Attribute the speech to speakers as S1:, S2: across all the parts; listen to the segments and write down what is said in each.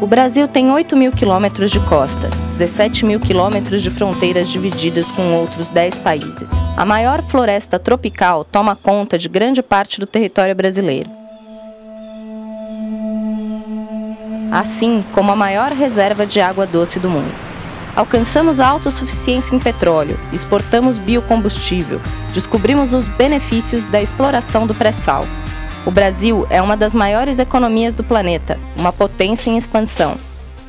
S1: O Brasil tem 8 mil quilômetros de costa, 17 mil quilômetros de fronteiras divididas com outros 10 países. A maior floresta tropical toma conta de grande parte do território brasileiro. Assim como a maior reserva de água doce do mundo. Alcançamos a autossuficiência em petróleo, exportamos biocombustível, descobrimos os benefícios da exploração do pré-sal o Brasil é uma das maiores economias do planeta, uma potência em expansão.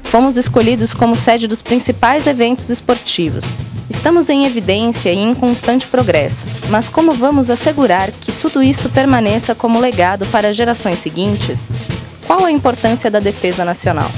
S1: Fomos escolhidos como sede dos principais eventos esportivos. Estamos em evidência e em constante progresso, mas como vamos assegurar que tudo isso permaneça como legado para gerações seguintes? Qual a importância da defesa nacional?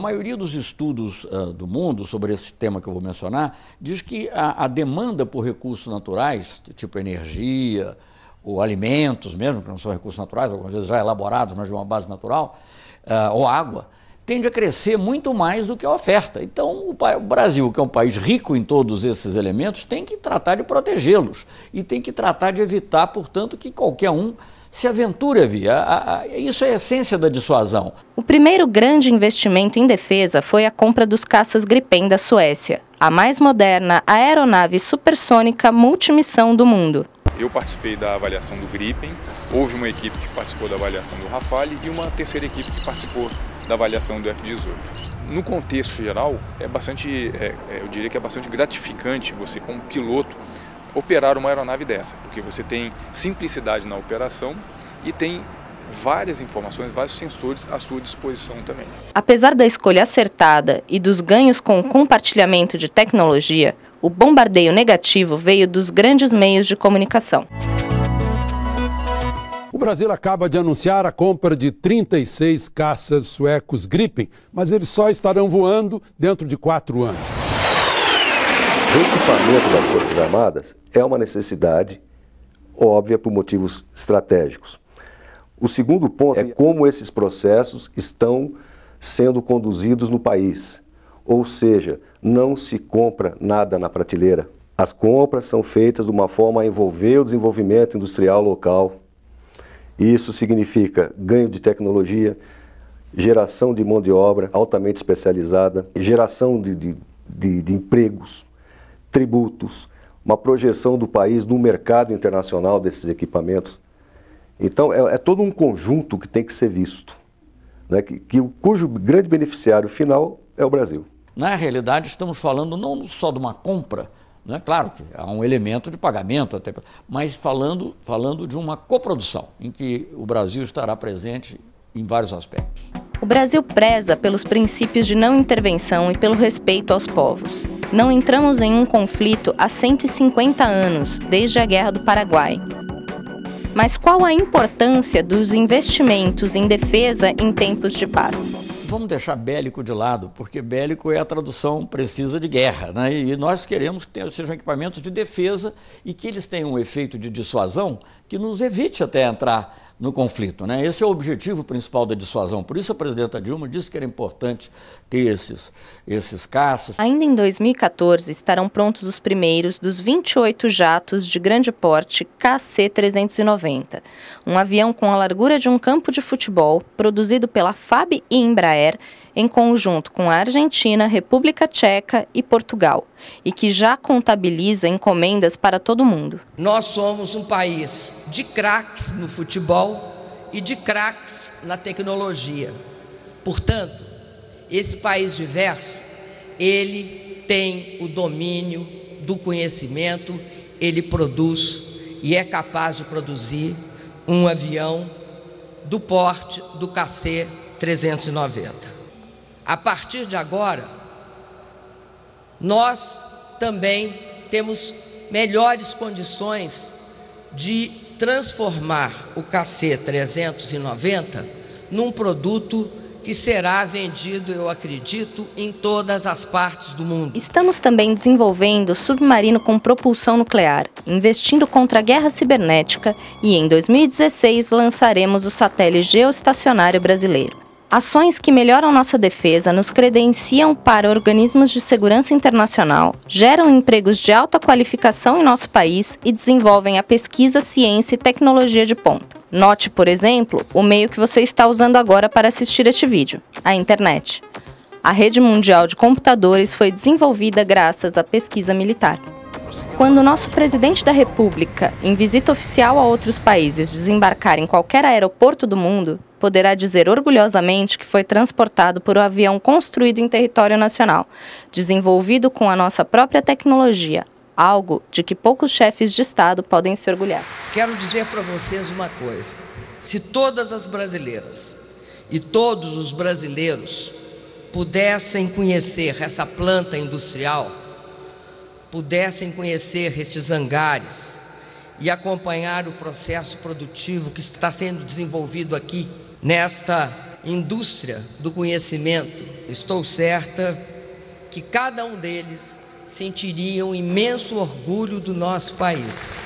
S2: A maioria dos estudos uh, do mundo sobre esse tema que eu vou mencionar diz que a, a demanda por recursos naturais, tipo energia, ou alimentos mesmo, que não são recursos naturais, algumas vezes já elaborados, mas de uma base natural, uh, ou água, tende a crescer muito mais do que a oferta. Então, o, o Brasil, que é um país rico em todos esses elementos, tem que tratar de protegê-los e tem que tratar de evitar, portanto, que qualquer um se aventura, via. Isso é a essência da dissuasão.
S1: O primeiro grande investimento em defesa foi a compra dos caças Gripen da Suécia, a mais moderna aeronave supersônica multimissão do mundo.
S3: Eu participei da avaliação do Gripen, houve uma equipe que participou da avaliação do Rafale e uma terceira equipe que participou da avaliação do F-18. No contexto geral, é bastante, é, é, eu diria que é bastante gratificante você como piloto operar uma aeronave dessa, porque você tem simplicidade na operação e tem várias informações, vários sensores à sua disposição também.
S1: Apesar da escolha acertada e dos ganhos com o compartilhamento de tecnologia, o bombardeio negativo veio dos grandes meios de comunicação.
S4: O Brasil acaba de anunciar a compra de 36 caças suecos Gripen, mas eles só estarão voando dentro de quatro anos.
S5: Equipamento das Forças Armadas é uma necessidade óbvia por motivos estratégicos. O segundo ponto é como esses processos estão sendo conduzidos no país. Ou seja, não se compra nada na prateleira. As compras são feitas de uma forma a envolver o desenvolvimento industrial local. Isso significa ganho de tecnologia, geração de mão de obra altamente especializada, geração de, de, de, de empregos tributos, uma projeção do país no mercado internacional desses equipamentos. Então, é, é todo um conjunto que tem que ser visto, né, que, que, cujo grande beneficiário final é o Brasil.
S2: Na realidade, estamos falando não só de uma compra, né? claro que há um elemento de pagamento, até, mas falando, falando de uma coprodução, em que o Brasil estará presente em vários aspectos.
S1: O Brasil preza pelos princípios de não intervenção e pelo respeito aos povos. Não entramos em um conflito há 150 anos, desde a Guerra do Paraguai. Mas qual a importância dos investimentos em defesa em tempos de paz?
S2: Vamos deixar bélico de lado, porque bélico é a tradução precisa de guerra. Né? E nós queremos que sejam equipamentos de defesa e que eles tenham um efeito de dissuasão que nos evite até entrar no conflito. Né? Esse é o objetivo principal da dissuasão. Por isso a presidenta Dilma disse que era importante ter esses, esses caças.
S1: Ainda em 2014 estarão prontos os primeiros dos 28 jatos de grande porte KC-390, um avião com a largura de um campo de futebol, produzido pela FAB e Embraer, em conjunto com a Argentina, República Tcheca e Portugal, e que já contabiliza encomendas para todo mundo.
S6: Nós somos um país de craques no futebol e de craques na tecnologia. Portanto, esse país diverso, ele tem o domínio do conhecimento, ele produz e é capaz de produzir um avião do porte do KC 390. A partir de agora, nós também temos melhores condições de transformar o KC 390 num produto que será vendido, eu acredito, em todas as partes do mundo.
S1: Estamos também desenvolvendo submarino com propulsão nuclear, investindo contra a guerra cibernética e em 2016 lançaremos o satélite geoestacionário brasileiro. Ações que melhoram nossa defesa, nos credenciam para organismos de segurança internacional, geram empregos de alta qualificação em nosso país e desenvolvem a pesquisa, ciência e tecnologia de ponta. Note, por exemplo, o meio que você está usando agora para assistir este vídeo: a internet. A rede mundial de computadores foi desenvolvida graças à pesquisa militar. Quando o nosso presidente da República, em visita oficial a outros países, desembarcar em qualquer aeroporto do mundo, poderá dizer orgulhosamente que foi transportado por um avião construído em território nacional, desenvolvido com a nossa própria tecnologia, algo de que poucos chefes de Estado podem se orgulhar.
S6: Quero dizer para vocês uma coisa: se todas as brasileiras e todos os brasileiros pudessem conhecer essa planta industrial, pudessem conhecer estes hangares e acompanhar o processo produtivo que está sendo desenvolvido aqui nesta indústria do conhecimento, estou certa que cada um deles sentiria um imenso orgulho do nosso país.